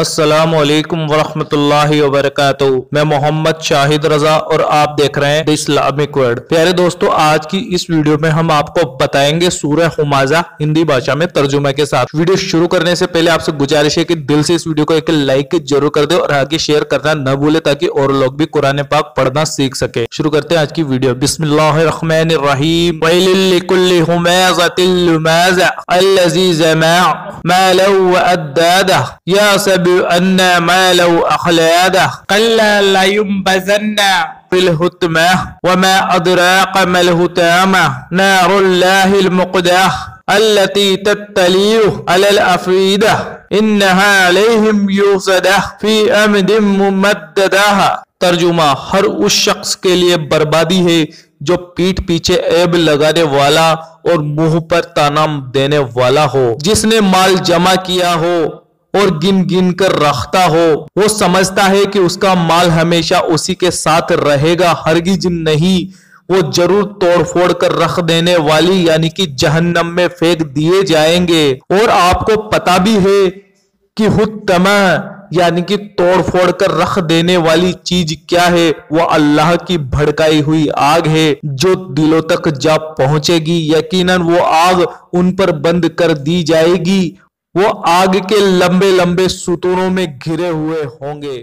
अस्सलाम वालेकुम वरहमतुल्लाहि मैं मोहम्मद शाहिद रजा और आप देख रहे हैं इस्लामिक वर्ड। प्यारे दोस्तों, आज की इस वीडियो में हम आपको बताएँगे सूरह हुमाजा हिंदी भाषा में तर्जुमा के साथ। वीडियो शुरू करने से पहले आपसे गुजारिश है कि दिल से इस वीडियो को एक लाइक ज़रूर कर दे और आगे शेयर करना न भूले ताकि और लोग भी कुरान पाक पढ़ना सीख सके। शुरू करते हैं आज की वीडियो। बिस्मिल्लाहिर्रहमानिर्रहीम। अन मैल अखलदा कल्ला बजन्ना बिलहुतमा व मैं अदराक मलहुतामा नारुल्लाहिल मुकदा अल्लती तत्तलियु अलल अफीदा इन्नहा अलैहिम यूसदा फ़ी अमदिम मुमद्ददाहा तर्जुमा हर उस शख्स के लिए बर्बादी है जो पीठ पीछे ऐब लगाने वाला और मुँह पर ताना देने वाला हो जिसने माल जमा किया हो और गिन गिन कर रखता हो। वो समझता है कि उसका माल हमेशा उसी के साथ रहेगा, हरगिज नहीं। वो ज़रूर तोड़ फोड़ कर रख देने वाली, यानी कि जहन्नम में फेंक दिए जाएँगे। और आपको पता भी है कि हुतमा यानी कि तोड़ फोड़ कर रख देने वाली चीज़ क्या है? वो अल्लाह की भड़काई हुई आग है, जो दिलों तक जा पहुंचेगी। यकीनन वो आग उन पर बंद कर दी जाएगी। वो आग के लंबे लंबे सुतूनों में घिरे हुए होंगे।